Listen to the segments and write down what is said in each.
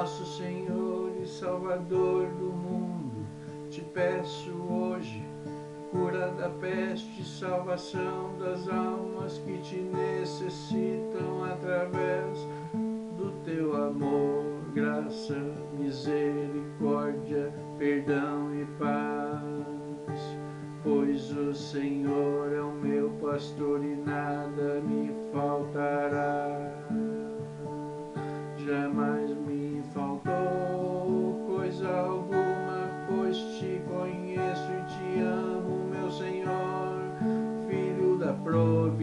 Nosso Senhor e Salvador do mundo, te peço hoje cura da peste, salvação das almas que te necessitam através do teu amor, graça, misericórdia, perdão e paz. Pois o Senhor é o meu pastor e nada me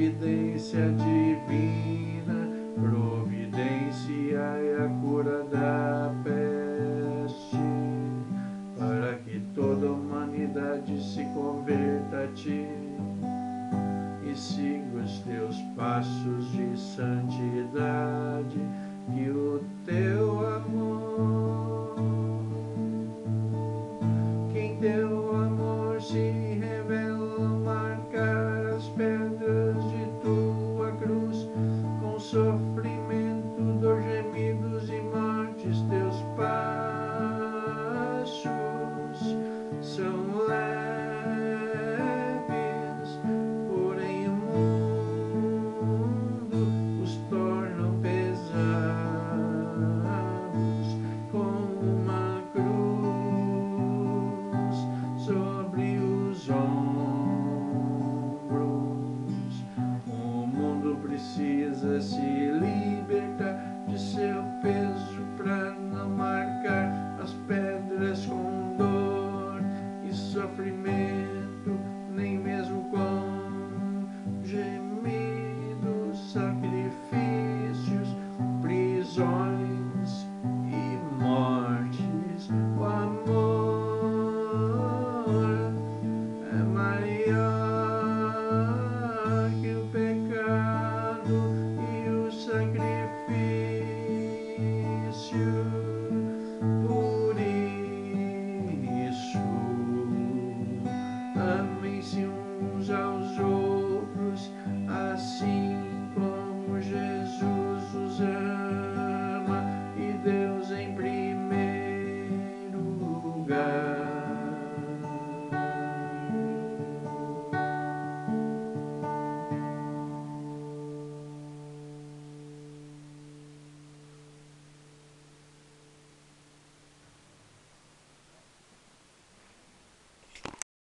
providência divina, providência é a cura da peste, para que toda a humanidade se converta a ti. E siga os teus passos de santidade, que o teu precisa se libertar de seu peso para não marcar as pedras com dor e sofrimento, nem mesmo com gemidos, sacrifícios, prisões